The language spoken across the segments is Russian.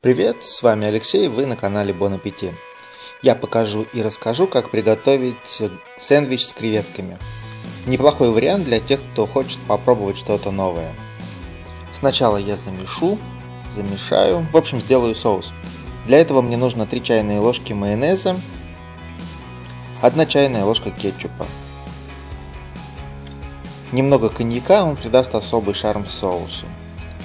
Привет, с вами Алексей, вы на канале Bon Appetit. Я покажу и расскажу, как приготовить сэндвич с креветками. Неплохой вариант для тех, кто хочет попробовать что-то новое. Сначала я замешу, замешаю, в общем сделаю соус. Для этого мне нужно 3 чайные ложки майонеза, 1 чайная ложка кетчупа. Немного коньяка, он придаст особый шарм соусу.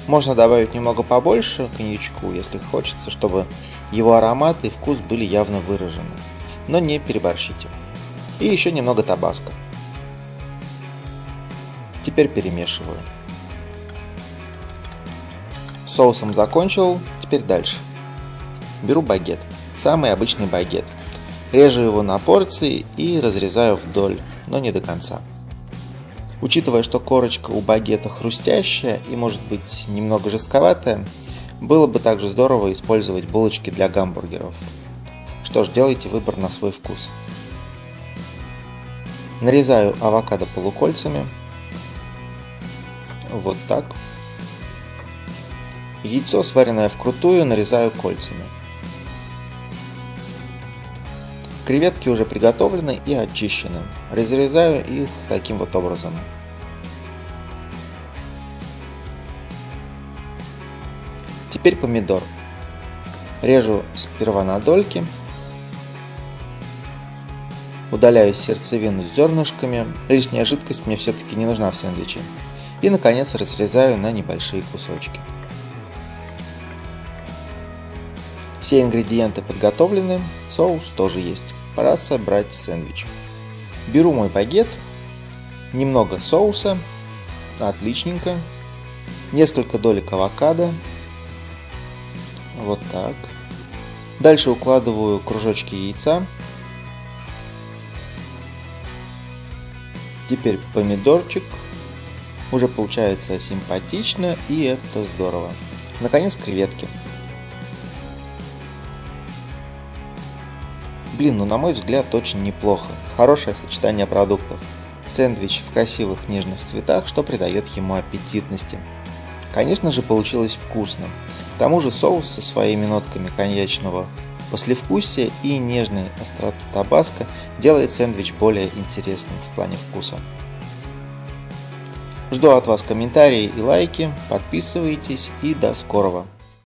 Можно добавить немного побольше коньячку, если хочется, чтобы его аромат и вкус были явно выражены. Но не переборщите. И еще немного табаско. Теперь перемешиваю. Соусом закончил, теперь дальше. Беру багет, самый обычный багет. Режу его на порции и разрезаю вдоль, но не до конца. Учитывая, что корочка у багета хрустящая и может быть немного жестковатая, было бы также здорово использовать булочки для гамбургеров. Что ж, делайте выбор на свой вкус. Нарезаю авокадо полукольцами. Вот так. Яйцо, сваренное вкрутую, нарезаю кольцами. Креветки уже приготовлены и очищены. Разрезаю их таким вот образом. Теперь помидор. Режу сперва на дольки. Удаляю сердцевину с зернышками. Лишняя жидкость мне все-таки не нужна в сэндвиче. И наконец разрезаю на небольшие кусочки. Все ингредиенты подготовлены, соус тоже есть. Пора собрать сэндвич. Беру мой багет, немного соуса, отличненько, несколько долек авокадо, вот так. Дальше укладываю кружочки яйца. Теперь помидорчик. Уже получается симпатично и это здорово. Наконец креветки. Блин, ну на мой взгляд очень неплохо. Хорошее сочетание продуктов. Сэндвич в красивых нежных цветах, что придает ему аппетитности. Конечно же получилось вкусно. К тому же соус со своими нотками коньячного послевкусия и нежной остроты табаско делает сэндвич более интересным в плане вкуса. Жду от вас комментарии и лайки, подписывайтесь и до скорого!